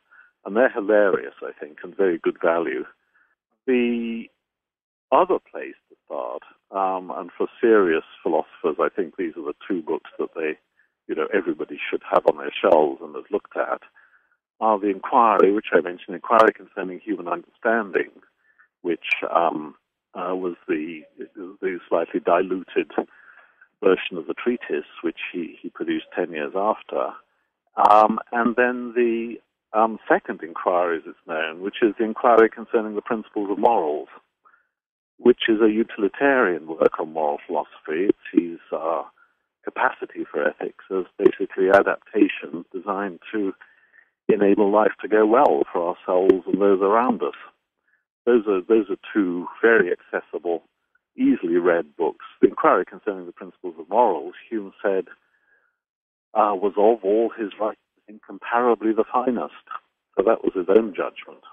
Speaker 2: And they're hilarious, I think, and very good value. The other place to start, um, and for serious philosophers, I think these are the two books that they, you know, everybody should have on their shelves and have looked at, are the Inquiry, which I mentioned, Inquiry Concerning Human Understanding, which um, uh, was the, the slightly diluted version of the treatise, which he, he produced 10 years after. Um, and then the um, second inquiry, as it's known, which is the inquiry concerning the principles of morals, which is a utilitarian work on moral philosophy. It sees our capacity for ethics as basically adaptation designed to enable life to go well for ourselves and those around us. Those are those are two very accessible, easily read books. The Inquiry Concerning the Principles of Morals, Hume said, uh, was of all his writings incomparably the finest. So that was his own judgment.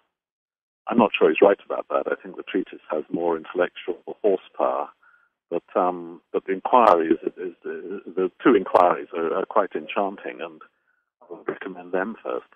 Speaker 2: I'm not sure he's right about that. I think the treatise has more intellectual horsepower. But um, but the inquiries, is, is, is, the two inquiries are, are quite enchanting, and I would recommend them first.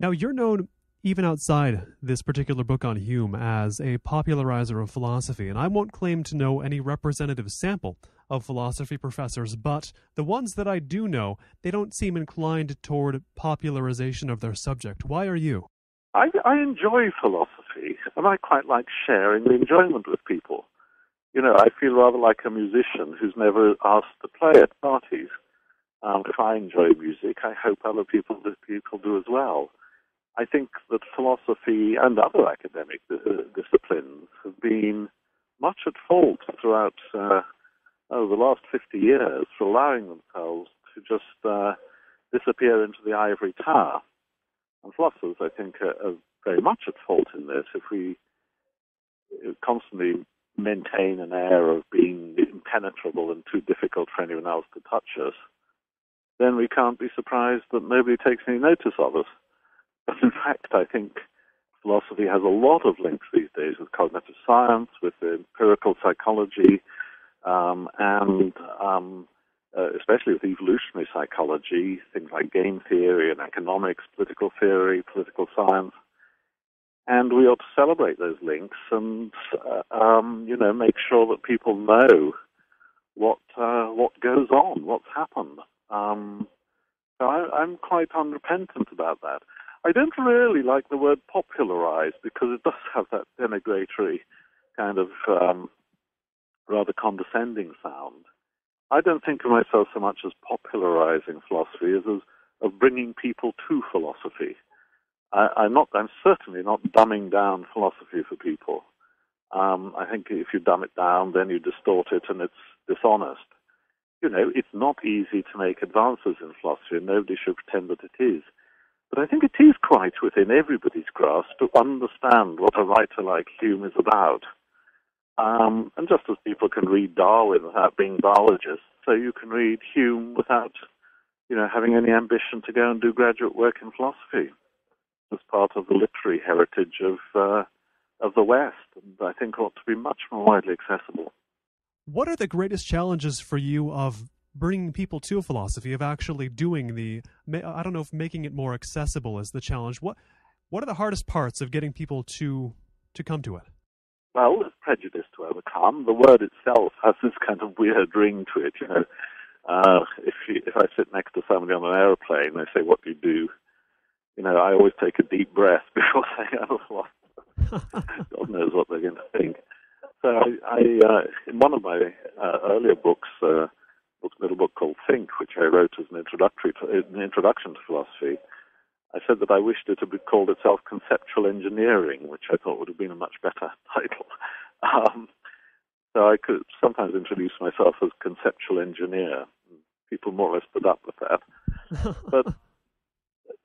Speaker 1: Now, you're known even outside this particular book on Hume as a popularizer of philosophy, and I won't claim to know any representative sample of philosophy professors, but the ones that I do know, they don't seem inclined toward popularization of their subject. Why are you?
Speaker 2: I, I enjoy philosophy, and I quite like sharing the enjoyment with people. You know, I feel rather like a musician who's never asked to play at parties. Um, if I enjoy music, I hope other people people do as well. I think that philosophy and other academic uh, disciplines have been much at fault throughout uh, oh, the last 50 years for allowing themselves to just uh, disappear into the ivory tower. And philosophers, I think, are, are very much at fault in this. If we constantly maintain an air of being impenetrable and too difficult for anyone else to touch us, then we can't be surprised that nobody takes any notice of us. But in fact, I think philosophy has a lot of links these days with cognitive science, with empirical psychology, um, and um, uh, especially with evolutionary psychology, things like game theory and economics, political theory, political science. And we ought to celebrate those links and, uh, um, you know, make sure that people know what uh, what goes on, what's happened. Um, so I, am quite unrepentant about that. I don't really like the word popularized because it does <laughs> have that denigratory kind of um, rather condescending sound. I don't think of myself so much as popularizing philosophy as, as of bringing people to philosophy. I, am not. I'm certainly not dumbing down philosophy for people. Um, I think if you dumb it down, then you distort it, and it's dishonest. You know, it's not easy to make advances in philosophy, and nobody should pretend that it is. But I think it is quite within everybody's grasp to understand what a writer like Hume is about. Um, and just as people can read Darwin without being biologists, so you can read Hume without, you know, having any ambition to go and do graduate work in philosophy as part of the literary heritage of uh, of the West, and I think ought to be much more widely accessible.
Speaker 1: What are the greatest challenges for you of bringing people to a philosophy, of actually doing the? I don't know if making it more accessible is the challenge. What what are the hardest parts of getting people to to come to it?
Speaker 2: well, there's prejudice to overcome. The word itself has this kind of weird ring to it. You know, uh, if you, if I sit next to somebody on an airplane, and they say, "What do you do?" You know, I always take a deep breath <laughs> before saying I'm a philosopher. <laughs> God knows what they're going to think. So I, I uh, in one of my uh, earlier books, uh, little book called Think, which I wrote as an introductory to, an introduction to philosophy, I said that I wished it to be called itself conceptual engineering, which I thought would have been a much better <laughs> title. Um, so I could sometimes introduce myself as conceptual engineer. People more or less put up with that. <laughs> but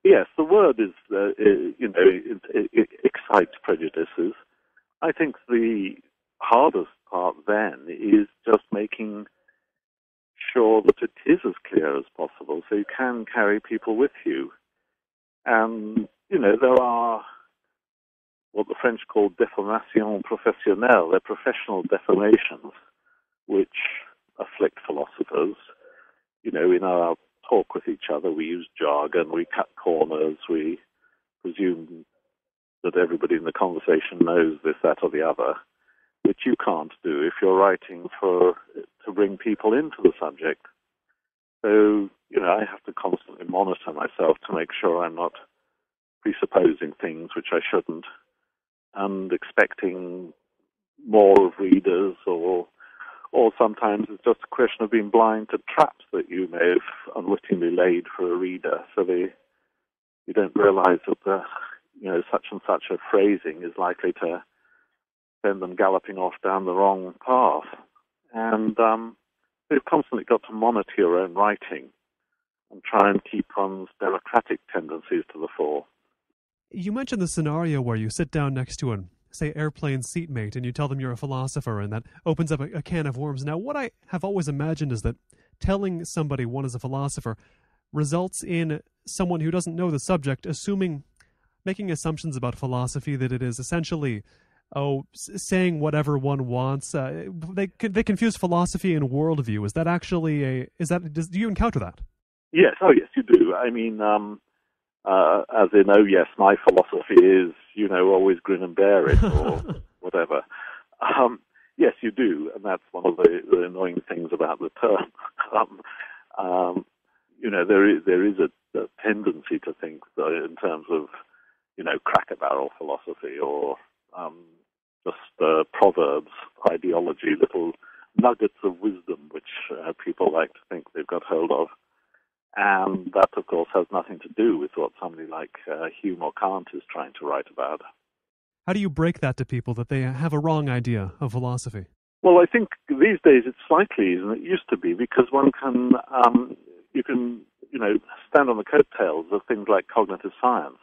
Speaker 2: yes, the word is, uh, you know, it, it, it excites prejudices. I think the hardest part then is just making sure that it is as clear as possible so you can carry people with you. And, you know, there are what the French call déformation professionnelle, they're professional deformations, which afflict philosophers. You know, in our talk with each other, we use jargon, we cut corners, we presume that everybody in the conversation knows this, that, or the other, which you can't do if you're writing for to bring people into the subject. So, you know, I have to constantly monitor myself to make sure I'm not presupposing things which I shouldn't and expecting more of readers or or sometimes it's just a question of being blind to traps that you may have unwittingly laid for a reader so they you don't realize that the you know such and such a phrasing is likely to send them galloping off down the wrong path and um, you've constantly got to monitor your own writing and try and keep one's democratic tendencies to the fore.
Speaker 1: You mentioned the scenario where you sit down next to an say airplane seatmate and you tell them you're a philosopher and that opens up a, a, can of worms now what i have always imagined is that telling somebody one is a philosopher results in someone who doesn't know the subject assuming making assumptions about philosophy that it is essentially oh saying whatever one wants uh, they they confuse philosophy and worldview. Is that actually a is that does, do you encounter that?
Speaker 2: Yes. Oh yes you do. I mean um uh, as in, oh yes, my philosophy is, you know, always grin and bear it, <laughs> or whatever. Um, yes, you do, and that's one of the, the annoying things about the term. <laughs> um, um, you know, there is there is a, a tendency to think in terms of, you know, cracker barrel philosophy or um, just uh, proverbs, ideology, little nuggets of wisdom which uh, people like to think they've got hold of. And that, of course, has nothing to do with what somebody like uh, Hume or Kant is trying to write about.
Speaker 1: How do you break that to people that they have a wrong idea of philosophy?
Speaker 2: Well, I think these days it's slightly easier than it used to be because one can, um, you can, you know, stand on the coattails of things like cognitive science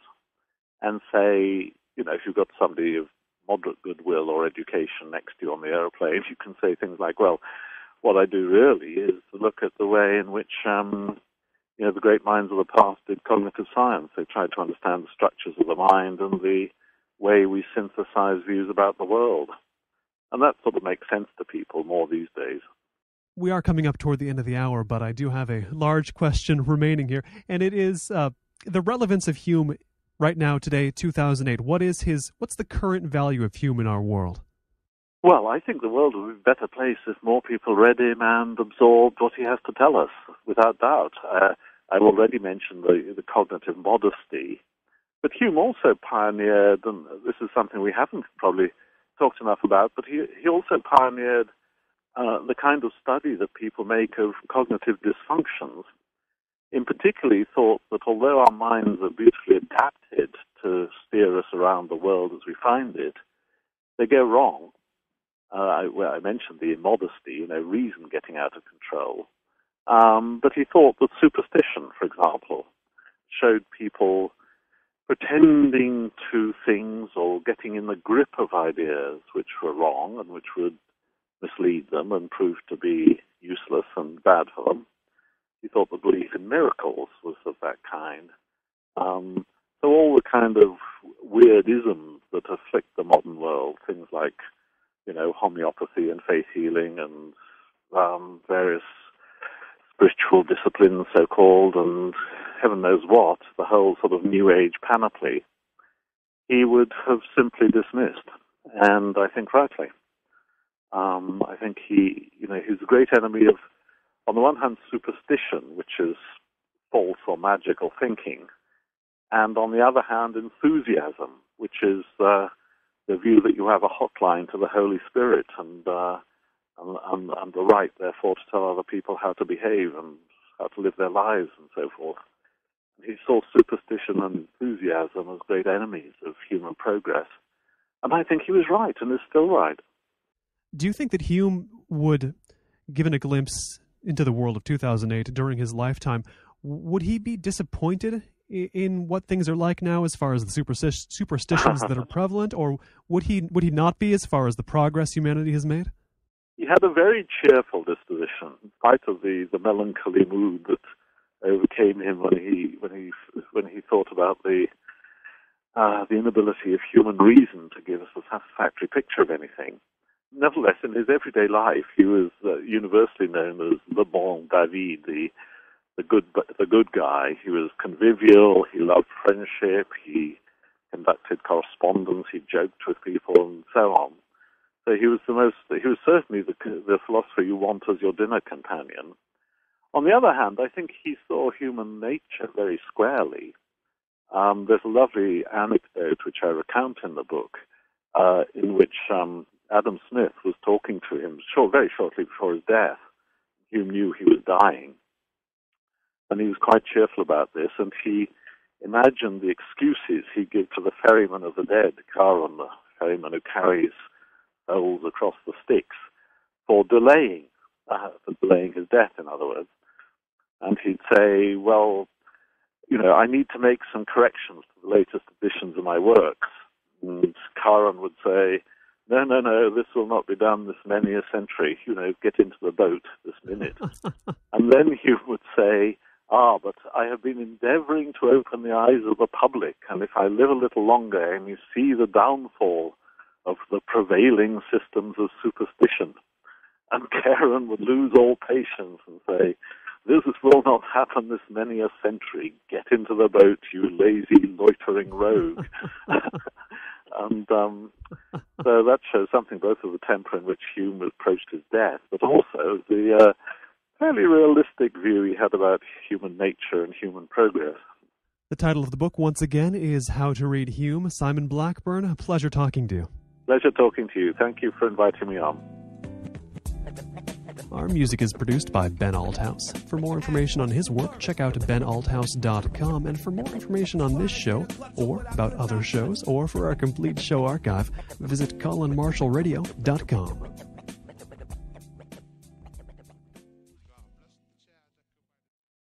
Speaker 2: and say, you know, if you've got somebody of moderate goodwill or education next to you on the aeroplane, <laughs> you can say things like, well, what I do really is look at the way in which um, you know, the great minds of the past did cognitive science. They tried to understand the structures of the mind and the way we synthesize views about the world. And that sort of makes sense to people more these days.
Speaker 1: We are coming up toward the end of the hour, but I do have a large question remaining here, and it is uh, the relevance of Hume right now, today, 2008. What is his? What's the current value of Hume in our world?
Speaker 2: Well, I think the world would be a better place if more people read him and absorbed what he has to tell us, without doubt. Uh, I've already mentioned the, the cognitive modesty, but Hume also pioneered, and this is something we haven't probably talked enough about, but he, he also pioneered uh, the kind of study that people make of cognitive dysfunctions. In particular, he thought that although our minds are beautifully adapted to steer us around the world as we find it, they go wrong uh, I, well, I mentioned the immodesty, you know, reason getting out of control. Um, but he thought that superstition, for example, showed people pretending to things or getting in the grip of ideas which were wrong and which would mislead them and prove to be useless and bad for them. Thought the belief in miracles was of that kind. Um, so all the kind of weird isms that afflict the modern world, things like you know, homeopathy and faith healing and um, various spiritual disciplines, so called, and heaven knows what, the whole sort of New Age panoply, he would have simply dismissed, and I think rightly. Um, I think he, you know, he's a great enemy of, on the one hand, superstition, which is false or magical thinking, and on the other hand, enthusiasm, which is uh, the view that you have a hotline to the Holy Spirit and, uh, and, and, and the right, therefore, to tell other people how to behave and how to live their lives and so forth. He saw superstition and enthusiasm as great enemies of human progress. And I think he was right and is still right.
Speaker 1: Do you think that Hume would, given a glimpse into the world of 2008 during his lifetime, would he be disappointed in what things are like now as far as the superstitions that are <laughs> prevalent, or would he would he not be as far as the progress humanity has made?
Speaker 2: He had a very cheerful disposition, in spite of the, the melancholy mood that overcame him when he when he when he thought about the uh, the inability of human reason to give us a satisfactory picture of anything. Nevertheless, in his everyday life, he was uh, universally known as le bon David, the the good the good guy. He was convivial. He loved friendship. He conducted correspondence. He joked with people, and so on. So he was the most. He was certainly the the philosopher you want as your dinner companion. On the other hand, I think he saw human nature very squarely. Um, there's a lovely anecdote which I recount in the book, uh, in which um, Adam Smith was talking to him short, very shortly before his death. Hume knew he was dying, and he was quite cheerful about this. And he imagined the excuses he'd give to the ferryman of the dead, Charon, the ferryman who carries souls across the Styx, for delaying, uh, for delaying his death, in other words. And he'd say, well, you know, I need to make some corrections to the latest editions of my works. And Charon would say, no, no, no, this will not be done this many a century. You know, get into the boat this minute. <laughs> and then he would say, ah, but I have been endeavoring to open the eyes of the public, and if I live a little longer and you see the downfall of the prevailing systems of superstition, and Charon would lose all patience and say, this will not happen this many a century. Get into the boat, you lazy, loitering rogue. <laughs> and um, so that shows something both of the temper in which Hume approached his death, but also the uh, fairly realistic view he had about human nature and human progress.
Speaker 1: The title of the book, once again, is How to Read Hume. Simon Blackburn, a pleasure talking to you.
Speaker 2: Pleasure talking to you. Thank you for inviting me on.
Speaker 1: Our music is produced by Ben Althouse. For more information on his work, check out benalthouse.com. And for more information on this show, or about other shows, or for our complete show archive, visit colinmarshallradio.com.